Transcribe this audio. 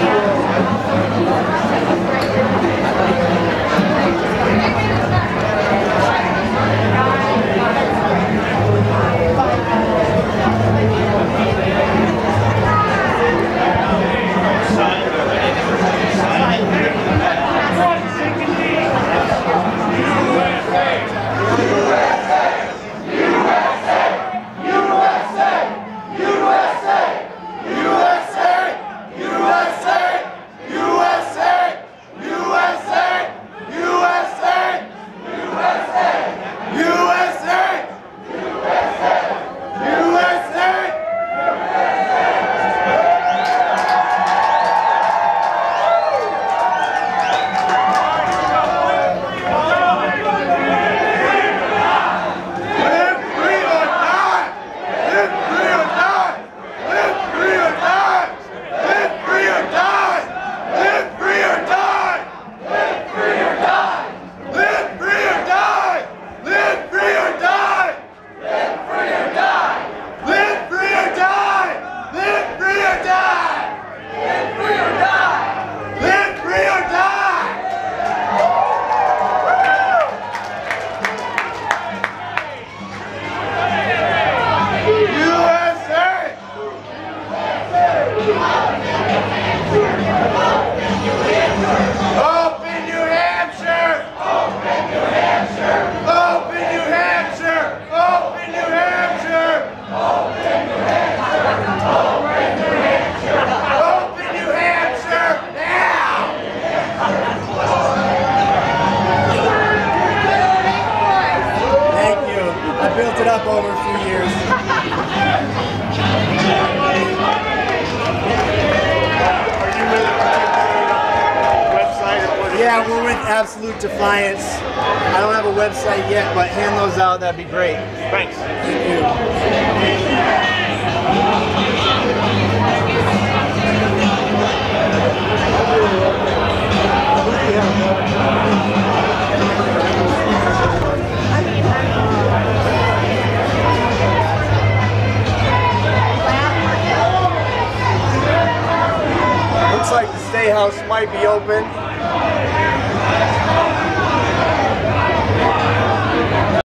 Yeah. it up over a few years. Yeah, we're with Absolute Defiance. I don't have a website yet, but hand those out. That'd be great. Thanks. Thank you. House might be open.